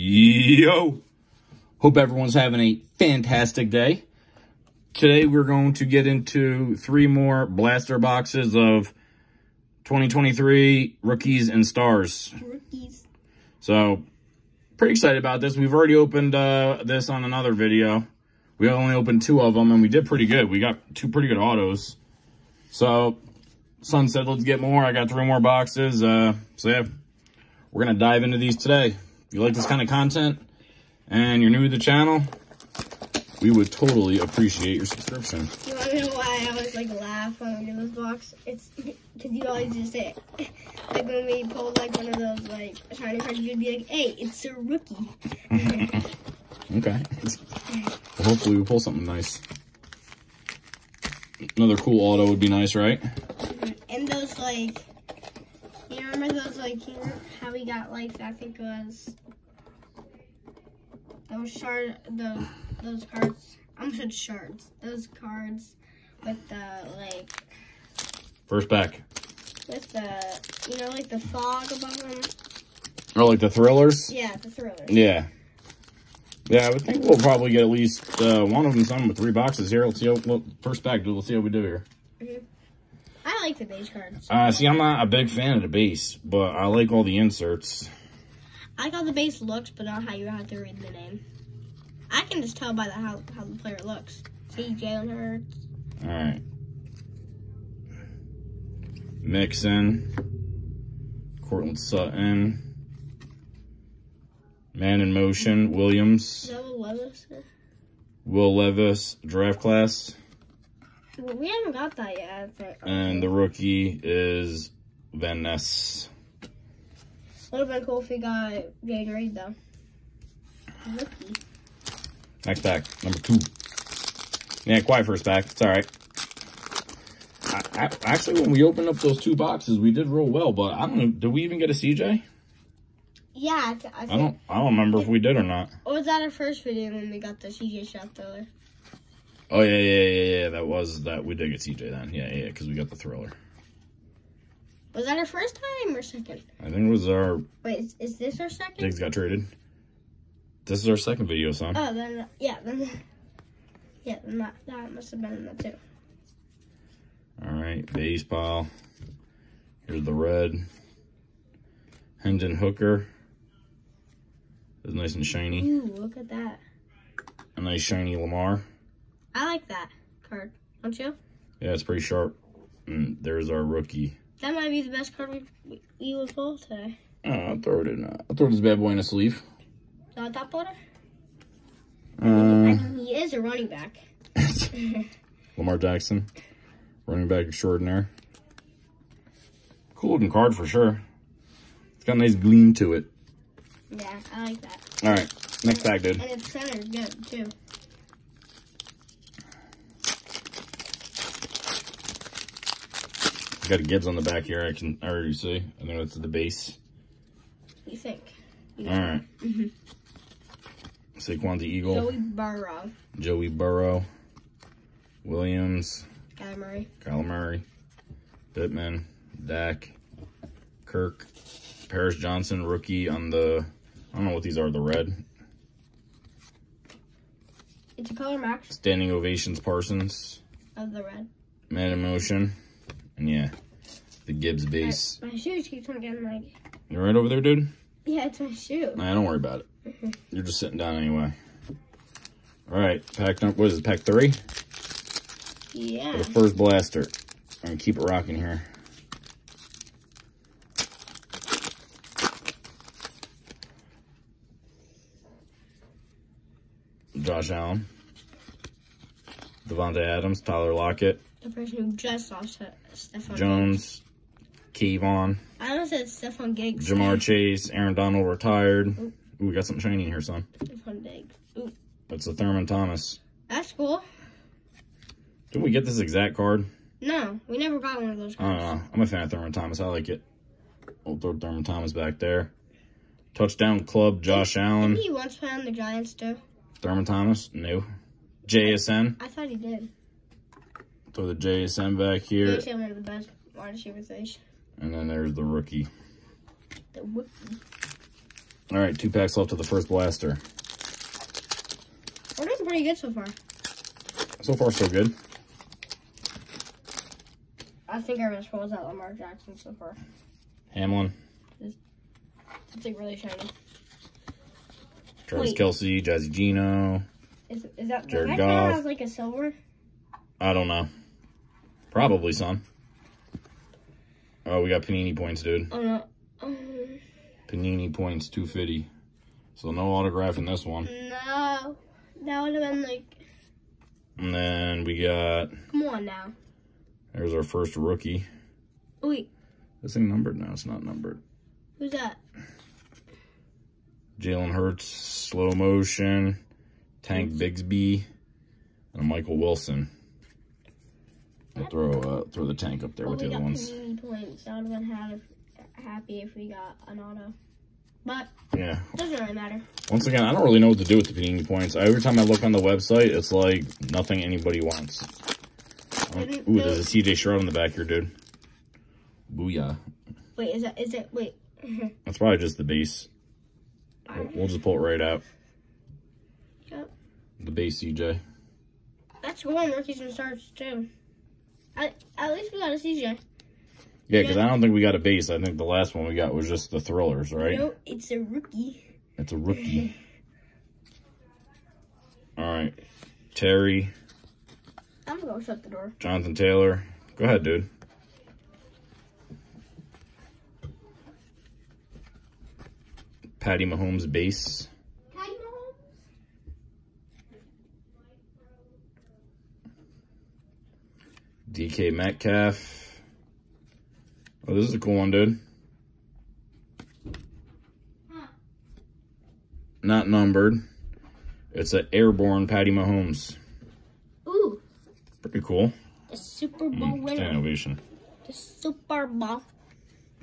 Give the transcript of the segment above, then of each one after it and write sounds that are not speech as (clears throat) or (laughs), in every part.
Yo! Hope everyone's having a fantastic day. Today we're going to get into three more blaster boxes of 2023 rookies and stars. Rookies. So, pretty excited about this. We've already opened uh, this on another video. We only opened two of them, and we did pretty good. We got two pretty good autos. So, Son said, let's get more. I got three more boxes. Uh, so, yeah, we're going to dive into these today. If you like this kind of content and you're new to the channel, we would totally appreciate your subscription. You want to know why I always like laugh when I do this box? It's (laughs) because you always just say, (laughs) like when we pulled like one of those like shiny cards, you'd be like, "Hey, it's a rookie." (laughs) Okay. Well, hopefully we pull something nice. Another cool auto would be nice, right? And those like, remember those like how we got like I think it was those shard those those cards. I'm said shards. Those cards with the like First back. with the you know like the fog above them. Or like the thrillers? Yeah, the thrillers. Yeah. Yeah, I would think we'll probably get at least uh, one of them, some with three boxes here. Let's see how, well, first back, dude. Let's see how we do here. I like the base cards. Uh, see, I'm not a big fan of the base, but I like all the inserts. I like how the base looks, but not how you have to read the name. I can just tell by the how how the player looks. See Jalen Hurts. All right. Mixon. Courtland Sutton. Man in motion. Williams. What Levis? Will Levis. Draft class. Well, we haven't got that yet. And the rookie is Van Ness. Would have been cool if we got Jayden Reed though. Rookie. Next pack, number two. Yeah, quiet first pack. It's all right. I, I, actually, when we opened up those two boxes, we did real well. But I don't know. Did we even get a CJ? Yeah, I, I, I don't. I don't remember if we did or not. Or was that our first video when we got the CJ shot thriller? Oh yeah, yeah, yeah, yeah. That was that. We did get CJ then. Yeah, yeah, because we got the thriller. Was that our first time or second? I think it was our Wait, is, is this our second? Diggs got traded. This is our second video, son. Oh, then yeah, then yeah, then that that must have been in the two. All right, base pile. Here's the red. Hendon Hooker. It's nice and shiny. Ooh, look at that. A nice shiny Lamar. I like that card, don't you? Yeah, it's pretty sharp. And there's our rookie. That might be the best card we we, will pull today. Oh, I'll throw it in. Uh, I'll throw this bad boy in a sleeve. Not that loader. Uh, he is a running back. (laughs) Lamar Jackson, running back extraordinaire. Cool looking card for sure. It's got a nice gleam to it. Yeah, I like that. All right, next pack, dude. And its center is good too. Got a Gibbs on the back here. I can I already see. I think that's the base. What do you think? All right. Mhm. Saquon the Eagle, Joey Burrow, Joey Burrow, Williams, Kyler Murray. Kyler Murray, Pittman, Dak, Kirk, Paris Johnson, rookie on the, I don't know what these are, the red. It's a color match Standing ovations, Parsons, of the red. Man in Motion, and yeah, the Gibbs base. My shoes keep on getting like. You're right over there, dude? Yeah, it's my shoe. Nah, don't worry about it. You're just sitting down anyway. All right, pack number, what is it, pack three? Yeah. The first blaster. I'm gonna keep it rocking here. Josh Allen. Davante Adams, Tyler Lockett, The person who just lost Stephon Jones, Kayvon, I almost said Stefon Diggs. Ja'Marr Chase, Aaron Donald retired. Ooh, we got something shiny in here, son. Stefon Diggs. Ooh, That's the Thurman Thomas. that's cool. Didn't we get this exact card? No, we never got one of those I don't cards. know. I'm a fan of Thurman Thomas. I like it. We'll throw Thurman Thomas back there. Touchdown club, Josh Allen. Didn't he once play on the Giants too? Thurman Thomas, no. JSN. I thought he did. Throw the JSN back here. One of the best wide receivers. And then there's the rookie. The whoop. All right, two packs left of the first blaster. We're doing pretty good so far. So far, so good. I think our best was that Lamar Jackson so far. Hamlin, It's like really shiny. Travis Wait. Kelce, Jazzy Gino. Is, is that Jared Goff. has like a silver? I don't know. Probably, son. Oh, we got Panini points, dude. Oh no. Um, Panini points, 250. So no autograph in this one. no. That would have been like, And then we got, come on now. there's our first rookie. Wait, This thing numbered? now. it's not numbered. who's that? Jalen Hurts, slow motion, Tank Bigsby, and Michael Wilson. I'll throw uh, throw the tank up there Well, with the other ones. Points. I would have been ha- happy if we got an auto. But Yeah. it doesn't really matter. Once again, I don't really know what to do with the Panini points. Every time I look on the website, it's like nothing anybody wants. Ooh, there's a CJ Stroud on the back here, dude. Booyah. Wait, is that, is it, wait. (laughs) That's probably just the base. We'll, we'll just pull it right out. Yep. The base CJ. That's cool on rookies and starts too. I, at least we got a CJ. Yeah, because I don't think we got a base. I think the last one we got was just the thrillers, right? No, it's a rookie. It's a rookie. All right. Terry, I'm gonna go shut the door. Jonathan Taylor. Go ahead, dude. Patty Mahomes base. DK Metcalf. Oh, this is a cool one, dude. Not numbered. It's an airborne Patty Mahomes. Ooh, Pretty cool. the Super Bowl Mm, winner. stand ovation. The Super Bowl.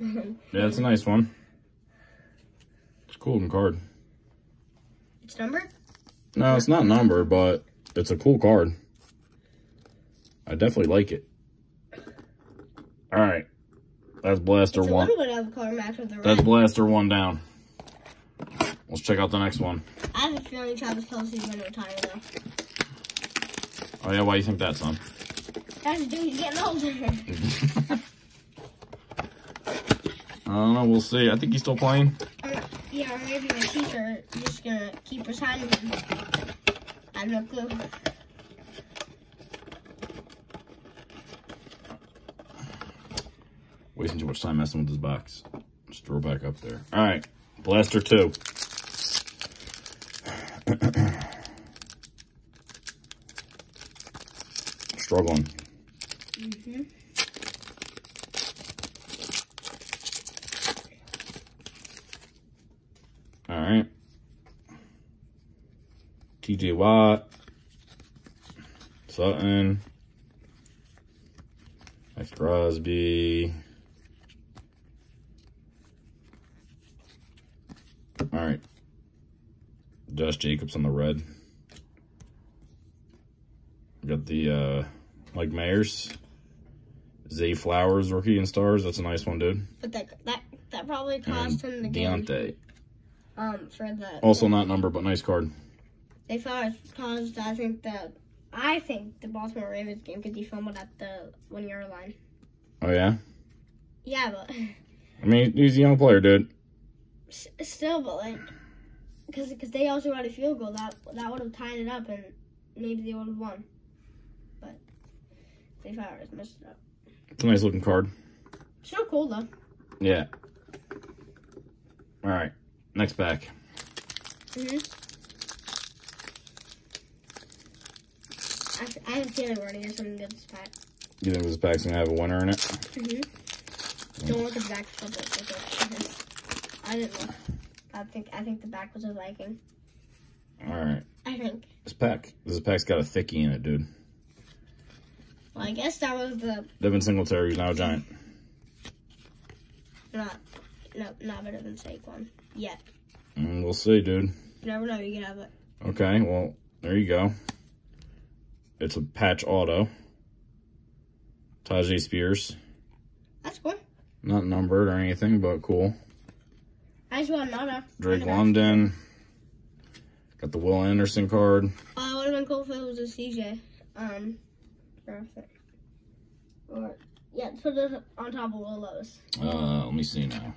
(laughs) Yeah, it's a nice one. It's a cool card. It's numbered? No, it's not numbered, but it's a cool card. I definitely like it. All right. That's Blaster It's a one. bit of color match with the That's. Blaster one down. Let's check out the next one. I have a feeling Travis Kelce's gonna retire though. Oh, yeah, why do you think that, son? That's the dude, he's getting older. (laughs) I don't know. We'll see. I think he's still playing. Or, yeah, or maybe the teacher is just gonna keep resigning him. I have no clue. Wasting too much time messing with this box. Just throw back up there. All right. Blaster 2. (clears throat) Struggling. Mm-hmm. All right. TJ Watt. Sutton. Maxx Crosby. All right. Josh Jacobs on the red. We got the uh, Mike Mayers. Zay Flowers, rookie and stars. That's a nice one, dude. But that that that probably And cost him the game. Deontay. Um, for the Also not number, but nice card. they it caused I think the I think the Baltimore Ravens game because he fumbled at the one yard line. Oh, yeah? Yeah, but I mean, he's a young player, dude. S- still, but like, because because they also got a field goal that that would have tied it up and maybe they would have won. But they Flowers messed it up. It's a nice looking card. Still cool though. Yeah. All right. Next pack. hmm I, I have a feeling we're gonna get something good this pack. You think this pack's gonna have a winner in it? Mm-hmm. Don't look at the back. I didn't look. I think I think the back was a Viking. All right. I think. This pack. This pack's got a thickie in it, dude. Well, I guess that was the Devin Singletary's now a giant. not no not better than Saquon yet. And we'll see, dude. You never know. You can have it. Okay. Well, there you go. It's a patch auto. Tyjae Spears. That's cool. Not numbered or anything, but cool. I just want another. Drake London. Got the Will Anderson card. Uh, it would have been cool if it was a CJ. Um. Or, yeah, put it on top of Will Levis. Uh, let me see now.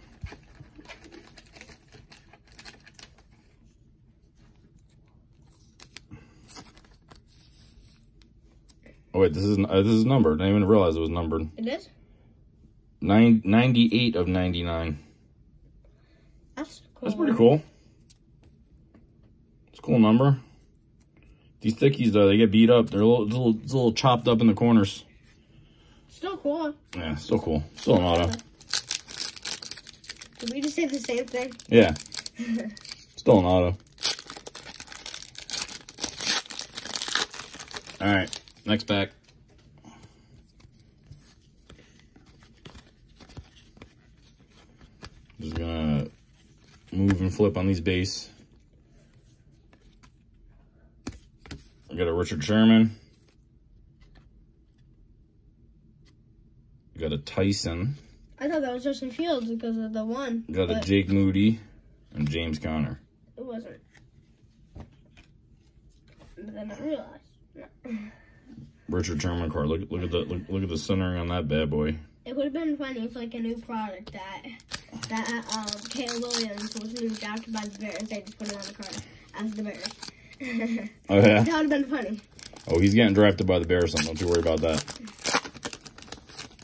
Oh wait, this is uh, this is numbered. I didn't even realize it was numbered. It is? Nine, 98 of 99. That's pretty cool. It's a cool number. These thickies, though, they get beat up. They're a little, little, a little chopped up in the corners. Still cool. Yeah, still cool. Still an auto. Did we just say the same thing? Yeah. (laughs) Still an auto. All right, next pack. Just gonna move and flip on these base. We got a Richard Sherman. We Got a Tyson. I thought that was Justin Fields because of the one. We Got a Jake Moody and James Conner. It wasn't. But then I realized. Richard Sherman card. Look, look at the look, look at the centering on that bad boy. It would have been funny if like a new product that that um Caleb Williams was new drafted by the Bears. They just put it on the card as the Bears. Oh yeah. that would have been funny. Oh, he's getting drafted by the Bears. So don't you worry about that.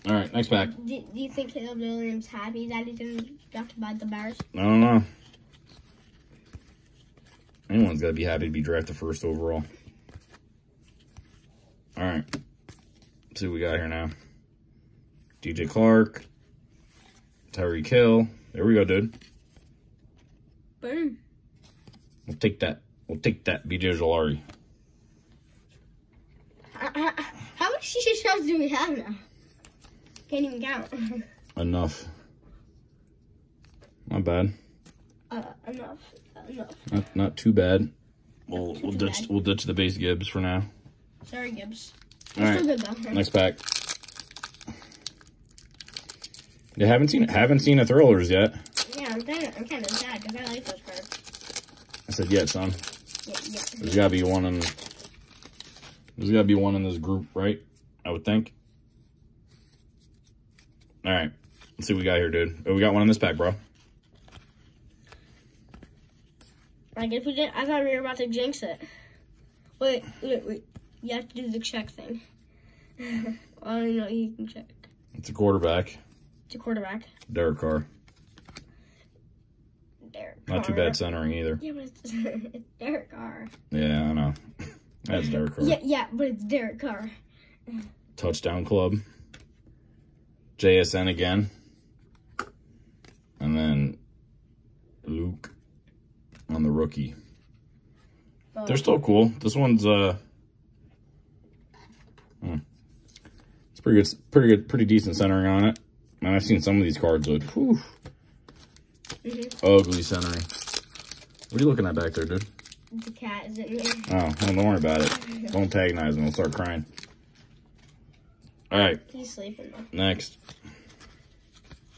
All right, next pack. Do, do you think Caleb Williams happy that he's been drafted by the Bears? I don't know. Anyone's got to be happy to be drafted first overall. All right. Let's see what we got here now. DJ Clark. Tyreek Hill. There we go, dude. Boom. We'll take that. We'll take that, BJ Jolari. Uh, (coughs) uh, How many CJ Strouds do we have now? Can't even count. (laughs) Enough. Not bad. uh, enough. Enough. Not not too bad. We'll Too we'll ditch bad. we'll ditch the base Gibbs for now. Sorry, Gibbs. All right. Still good though. Next pack. You haven't seen haven't seen a thrillers yet. Yeah, I'm kind of I'm kind of sad because I like those cards. I said yet, son. Yeah, yeah. There's gotta be one in There's gotta be one in this group, right? I would think. Alright. Let's see what we got here, dude. Oh, we got one in this pack, bro. Like if we did, I thought we were about to jinx it. Wait, wait, wait. You have to do the check thing. (laughs) I don't know. You can check. It's a quarterback. A quarterback. Derek Carr. Derek. Not too bad centering either. Yeah, but it's, (laughs) it's Derek Carr. Yeah, I know. (laughs) That's Derek Carr. Yeah, yeah, but it's Derek Carr. Touchdown Club. JSN again. And then Luke on the rookie. Oh, They're still cool. This one's uh hmm. It's pretty good pretty good pretty decent centering on it. Man, I've seen some of these cards with whew, mhm. ugly centering. What are you looking at back there, dude? The cat is in here. Oh, well, don't worry about it. Don't antagonize him, he'll start crying. Alright, He's sleeping though. next.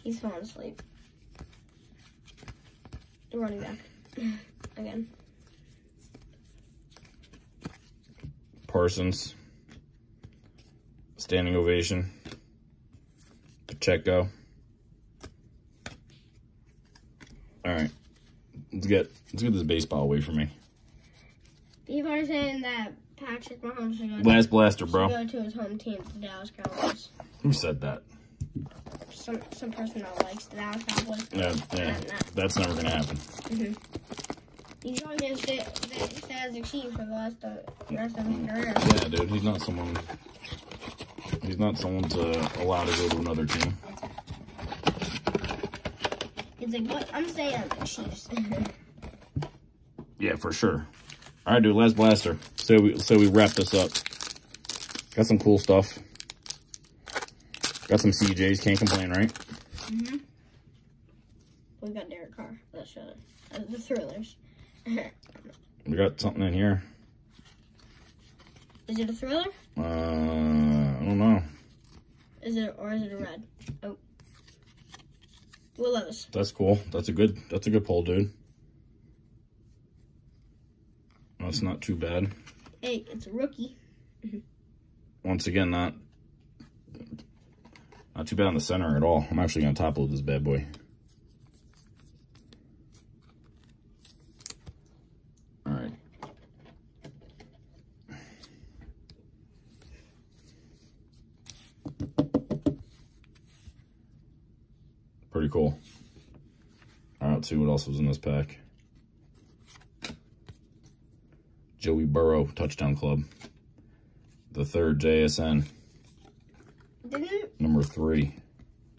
He's falling asleep. The running back. (clears throat) Again. Parsons. Standing ovation. Pacheco. All right. Let's get let's get this baseball away from me. People are saying that Patrick Mahomes should go, Blast blaster, bro. go to his home team, the Dallas Cowboys. Who said that? Some some person that likes the Dallas Cowboys. Yeah, yeah. That's never gonna happen. Mhm. He's only going to stay, stay, stay as a Chief for the rest of, the rest of his career. Yeah, dude. He's not someone. He's not someone to allow to go to another team. He's like, what? I'm staying on the Chiefs. (laughs) Yeah, for sure. All right, dude. Last blaster. So we so we wrap this up. Got some cool stuff. Got some CJs. Can't complain, right? we got Derek Carr. Let's show. Uh, the thrillers. (laughs) We got something in here. Is it a thriller? Uh, I don't know. Is it or is it a red? Oh. Willows. That's cool. That's a good. That's a good pull, dude. That's not too bad. Hey, it's a rookie. Once again, not not too bad on the center at all. I'm actually gonna top load this bad boy. All right. Pretty cool. All right, let's see what else was in this pack. Joey Burrow, Touchdown Club. The third JSN, Didn't number three,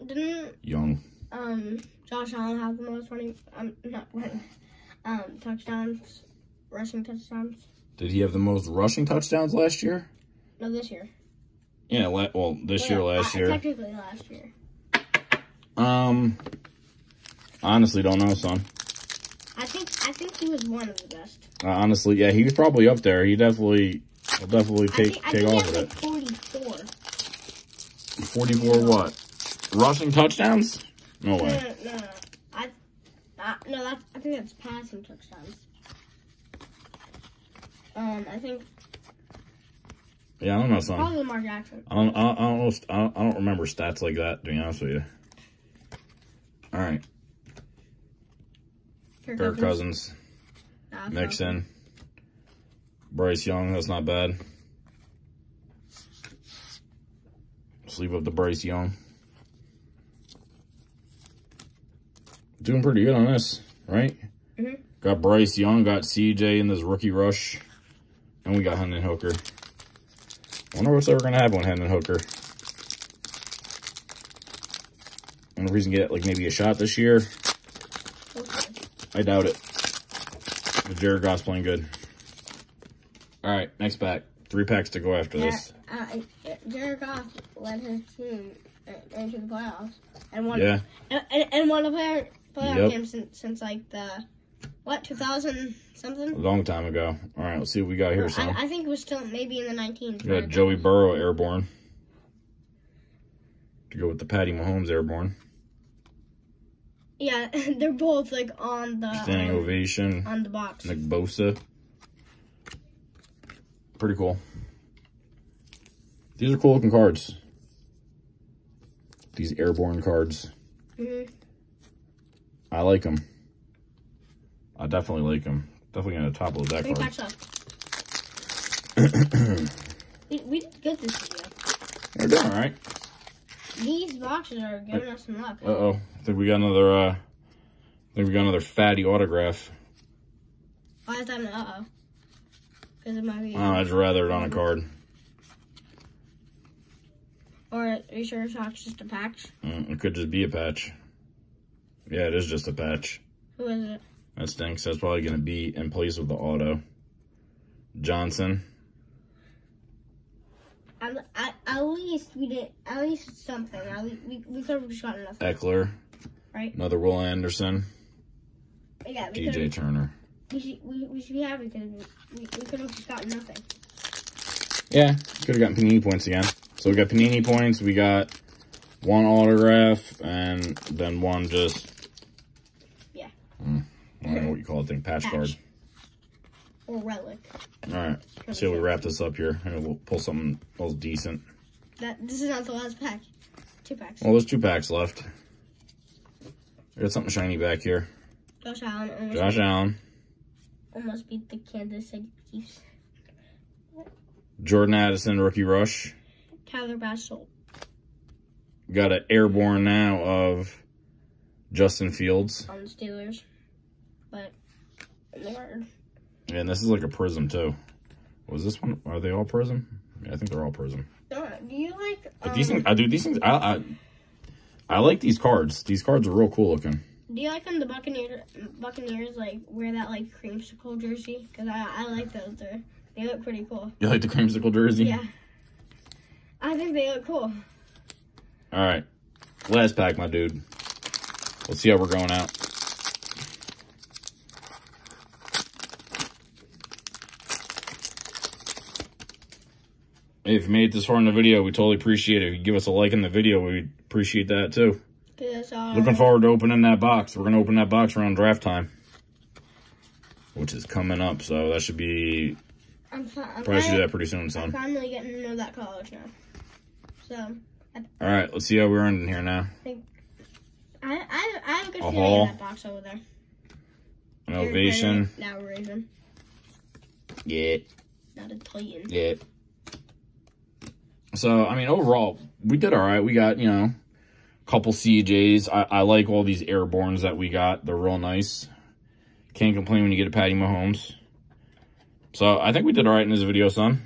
didn't Young. um Josh Allen have the most running um not running um touchdowns, rushing touchdowns? Did he have the most rushing touchdowns last year? No, this year. Yeah, well, this year, Well, last uh, year. Technically last year. Um, honestly, don't know, son. I think I think he was one of the best. Uh, honestly, yeah, he was probably up there. He definitely, will definitely I take think, I take think he off had with like it. 44. Forty-four what? Rushing touchdowns? No No, way. no, no, no. I, uh, no, that's, I think that's passing touchdowns. Um, I think Yeah, I don't know, son. probably Lamar Jackson. I don't, I I don't know. I don't, I don't remember stats like that. To be honest with you. All right, Kirk Cousins, Nah, Mixon, Bryce Young. That's not bad. Sleeve up the Bryce Young. Doing pretty good on this, right? Mhm. Got Bryce Young, got CJ in this rookie rush, and we got Hendon Hooker. Wonder what's ever gonna happen with Hendon Hooker. Wonder if he's gonna get like maybe a shot this year. Okay. I doubt it. But Jared Goff's playing good. All right, next pack. Three packs to go after Yeah, this. uh, Jared Goff led his team uh, into the playoffs and won. Yeah, And, and, and won a player playoff Yep. game since, since like the what 2000 something. a long time ago. All right, let's see what we got here, I. I think it was still maybe in the 19s. We got Joey Burrow airborne. To go with the Patty Mahomes airborne. Yeah, (laughs) they're both like on the Standing um, ovation. on the box. Nick Bosa. Pretty cool. These are cool looking cards. These airborne cards. hmm I like them. I definitely like them. Definitely gonna top load that Three card. packs we, we did good this video. We're doing all right. These boxes are giving us some luck. Uh oh. I think we got another. uh I think we got another fatty autograph. Why is that an uh oh? Because it might be. Oh, I'd rather it on a card. or are you sure it's not just a patch? Mm, It could just be a patch. Yeah, it is just a patch. Who is it? That stinks. That's probably gonna be in place of the auto. Johnson. At, at, at least we did. At least something. At least we, we could have just gotten nothing, Ekeler. right? Another Will Anderson. Yeah, we DJ. Turner. We should, we, we should be happy because we, we could have just gotten nothing. Yeah, could have gotten Panini points again. So we got Panini points. We got one autograph and then one just. Yeah. Mm, I don't know what you call it thing. Patch, Patch. card. Or relic. All right. Let's see how we wrap this up here. And we'll pull something else decent. That this is not the last pack. Two packs. Well, there's two packs left. We got something shiny back here. Josh Allen almost, Josh Allen. almost beat the Kansas City Chiefs. Jordan Addison, rookie rush. Tyler Bassel. Got an airborne now of Justin Fields. on the Steelers. But they were And this is like a prism too. Was this one? Are they all prism? Yeah, I think they're all prism. No, do you like But um, these things, I do these things. I, I I like these cards. These cards are real cool looking. do you like when the Buccaneers Buccaneers like wear that like creamsicle jersey? Cause I I like those. They're, they look pretty cool. You like the creamsicle jersey? Yeah. I think they look cool. All right, last pack, my dude. Let's see how we're going out. If you made it this far in the video, we totally appreciate it. If you give us a like in the video, we appreciate that too. Looking forward to opening that box. We're gonna open that box around draft time, which is coming up. So that should be I'm, I'm, probably should do that pretty soon, I'm finally getting to know that college now. So All right, let's see how we're ending here now. I I, I have a good A feeling that box over there. An ovation. Now we're raising. Yeah, Not a Titan. yeah. So I mean, overall, we did all right. We got you know, a couple CJs. I, I like all these airborns that we got. They're real nice. Can't complain when you get a Patty Mahomes. So I think we did all right in this video, son.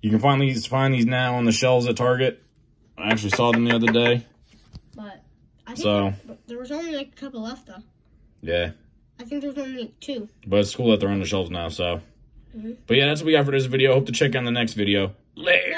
You can find these find these now on the shelves at Target. I actually saw them the other day. But I think So- there, there was only like a couple left though. Yeah, I think there's only like two. but it's cool that they're on the shelves now. So, Mhm. but yeah, that's what we got for this video. Hope to check out the next video. Later.